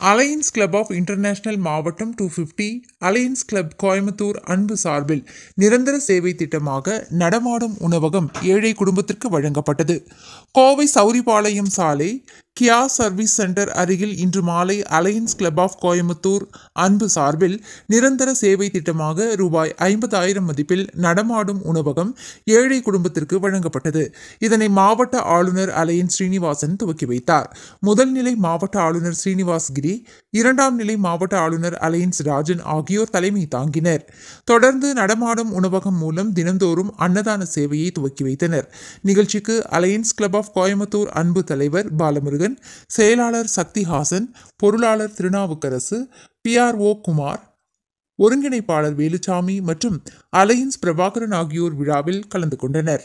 Alliance club of international மாவட்டம் two fifty alliance club Coimbatore அன்பு சார்பில் நிரந்தர சேவை திட்டமாக நடமாடும் உணவகம் ஏழை குடும்பத்திற்கு வழங்கப்பட்டது. கோவை சௌரிபாளையம் சாலை கியா சர்வீஸ் சென்டர் அருகில் இன்று மாலை அலையன்ஸ் கிளப் ஆஃப் கோயம்புத்தூர் அன்பு சார்பில் நிரந்தர சேவை திட்டமாக ரூபாய் ஐம்பதாயிரம் மதிப்பில் நடமாடும் உணவகம் ஏழை குடும்பத்திற்கு வழங்கப்பட்டது. இதனை மாவட்ட ஆளுநர் அலையன் ஸ்ரீனிவாசன் துவக்கி வைத்தார். முதல்நிலை மாவட்ட ஆளுநர் ஸ்ரீனிவாஸ் கிரி இரண்டாம் நிலை மாவட்ட ஆளுநர் அலையன்ஸ் ராஜன் ஆகியோர் தலைமை தாங்கினர். தொடர்ந்து நடமாடும் உணவகம் மூலம் தினந்தோறும் அன்னதான சேவையை துவக்கி வைத்தனர். நிகழ்ச்சிக்கு அலையன்ஸ் கிளப் ஆஃப் கோயம்புத்தூர் அன்பு தலைவர் பாலமுருகன் செயலாளர் சக்திஹாசன் பொருளாளர் திருநாவுக்கரசு பிஆர்ஓ குமார் ஒருங்கிணைப்பாளர் வேலுச்சாமி மற்றும் அலையன்ஸ் பிரபாகரன் ஆகியோர் விழாவில் கலந்து கொண்டனர்.